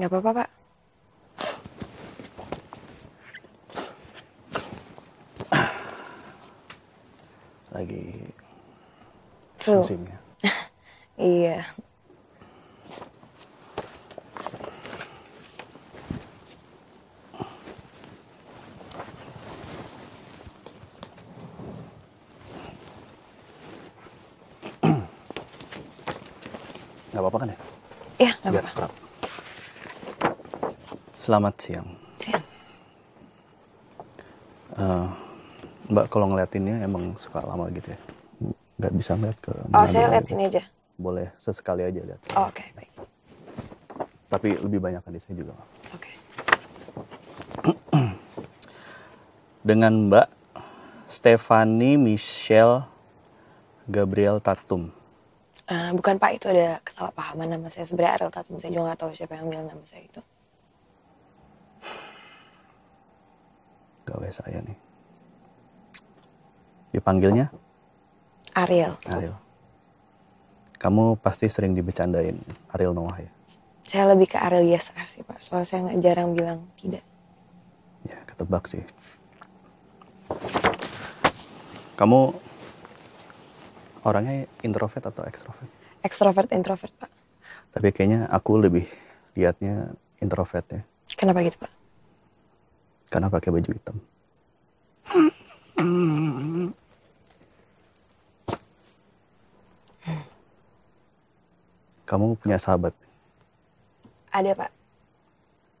Nggak apa-apa, Pak. Lagi Flu. iya. Nggak apa-apa kan ya? Iya, nggak Biar apa-apa. Selamat siang. Siang. Eh, Mbak kalau ngeliatinnya emang suka lama gitu ya? Nggak bisa ngeliat ke Oh, saya lihat sini aja. Boleh sesekali aja lihat. Oh, oke, baik. Tapi lebih banyak kan di saya juga. Oke. Dengan Mbak Stefani Michelle Gabriel Tatum. Eh, bukan Pak, itu ada kesalahpahaman nama saya. Sebenarnya Ariel Tatum, saya juga nggak tahu siapa yang bilang nama saya itu. Gawe saya nih. Dipanggilnya Ariel. Ariel. Kamu pasti sering dibecandain Ariel Noah ya? Saya lebih ke Ariel Yasar sih, Pak. Soalnya saya nggak jarang bilang tidak. Ya, ketebak sih. Kamu orangnya introvert atau ekstrovert? Extrovert, introvert, Pak. Tapi kayaknya aku lebih liatnya introvert ya. Kenapa gitu, Pak? Karena pakai baju hitam. Kamu punya sahabat, Ada, Pak.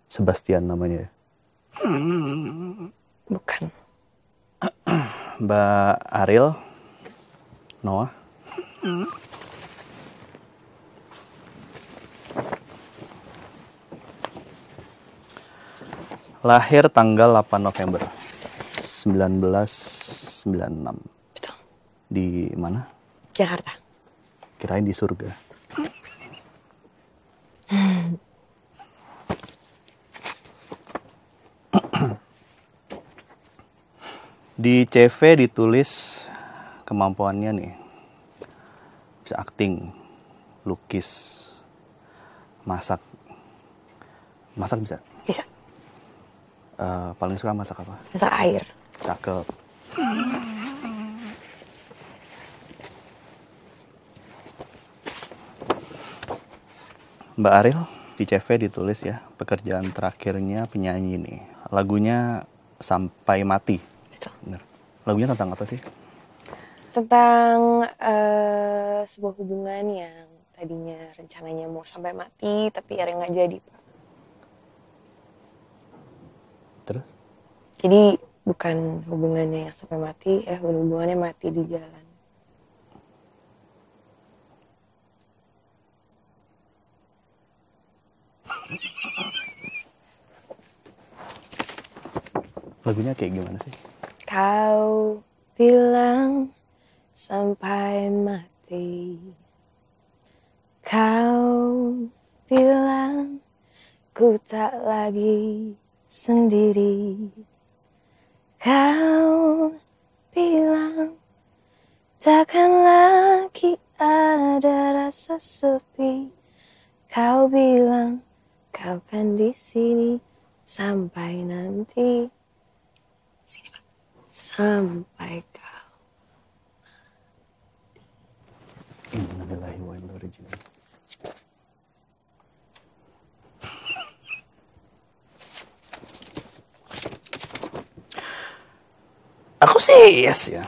Sebastian namanya ya. Bukan. Mbak Ariel, Noah. Lahir tanggal 8 November 1996. Betul. Di mana? Jakarta. Kirain di surga. Di CV ditulis kemampuannya nih. Bisa acting, lukis, masak. Masak bisa? Bisa. Eh, paling suka masak apa? Masak air. Cakep. Mbak Ariel di CV ditulis ya pekerjaan terakhirnya penyanyi nih. Lagunya Sampai Mati. Betul. Bener. Lagunya tentang apa sih? Tentang eh, sebuah hubungan yang tadinya rencananya mau sampai mati, tapi akhirnya nggak jadi, Pak. Terus? Jadi bukan hubungannya yang sampai mati, eh hubungannya mati di jalan. Lagunya kayak gimana sih? Kau bilang sampai mati. Kau bilang ku tak lagi sendiri. Kau bilang takkan lagi ada rasa sepi. Kau bilang kau kan di sini sampai nanti. Sampai kau. Innalillahi wa inna ilaihi. Aku sih yes ya.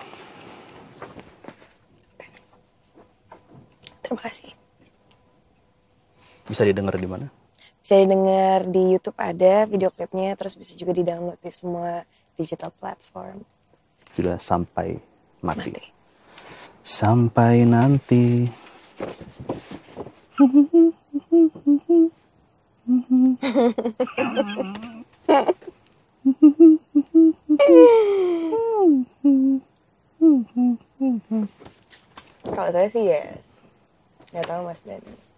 Terima kasih. Bisa didengar di mana? Bisa didengar di YouTube ada video klipnya, terus bisa juga di-download di semua digital platform. Sudah sampai mati. Mati. Sampai nanti. Kalau saya sih yes. Nggak tahu Mas Dani.